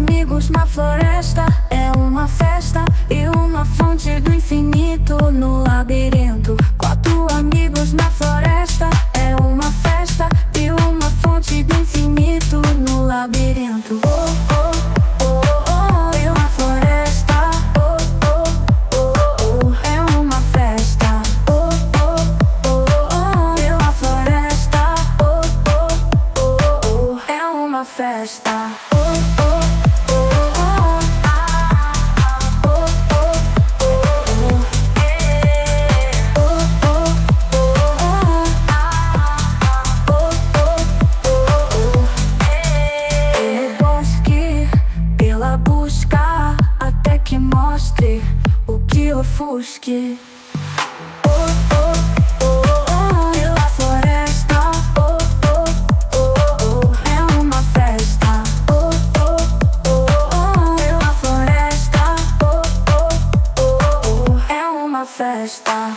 amigos na floresta é uma festa e uma fonte do infinito no labirinto. Quatro amigos na floresta é uma festa e uma fonte do infinito no labirinto. Oh, oh, oh, mostre o que ofusque. Oh, oh, oh, oh, pela floresta. Oh, oh, oh, oh, é uma festa. Oh, oh, oh, oh, pela floresta. Oh, oh, oh, oh, é uma festa.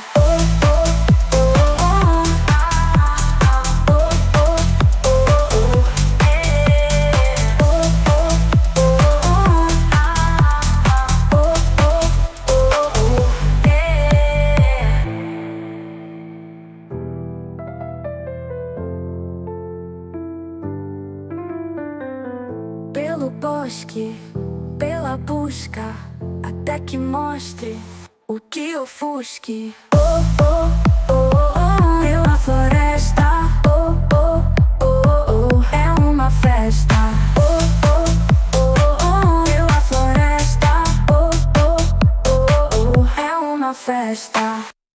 Bosque, pela busca, até que mostre o que ofusque. Oh, oh, oh, oh, pela floresta. Oh, oh, oh, oh, é uma festa. Oh, oh, oh, oh, pela floresta. Oh, oh, oh, oh, é uma festa.